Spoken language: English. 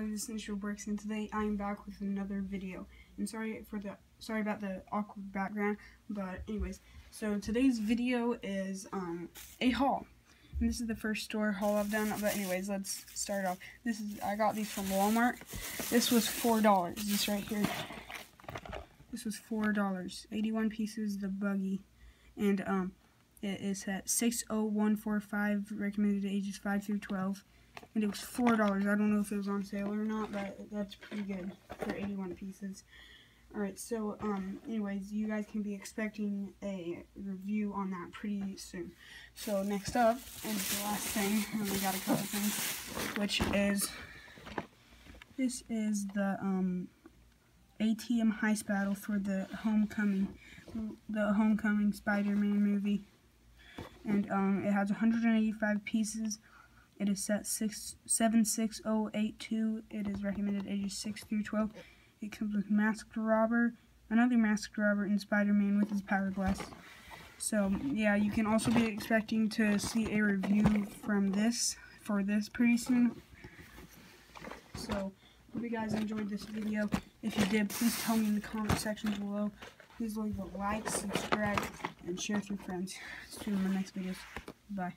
This is Bricks, and today I am back with another video. And sorry for the sorry about the awkward background, but anyways, so today's video is um a haul. And this is the first store haul I've done, but anyways, let's start off. This is I got these from Walmart. This was four dollars. This right here. This was four dollars. Eighty-one pieces. The buggy, and um, it is at six oh one four five. Recommended ages five through twelve and it was four dollars. I don't know if it was on sale or not, but that's pretty good for 81 pieces. Alright, so, um, anyways, you guys can be expecting a review on that pretty soon. So, next up, and the last thing, and we got a couple things, which is, this is the, um, ATM heist battle for the Homecoming, the Homecoming Spider-Man movie. And, um, it has 185 pieces, it is set 6, 76082. It is recommended ages 6 through 12. It comes with Masked Robber, another Masked Robber, and Spider-Man with his power glass. So, yeah, you can also be expecting to see a review from this, for this pretty soon. So, hope you guys enjoyed this video. If you did, please tell me in the comment section below. Please leave a like, subscribe, and share with your friends. See you in my next videos. Bye.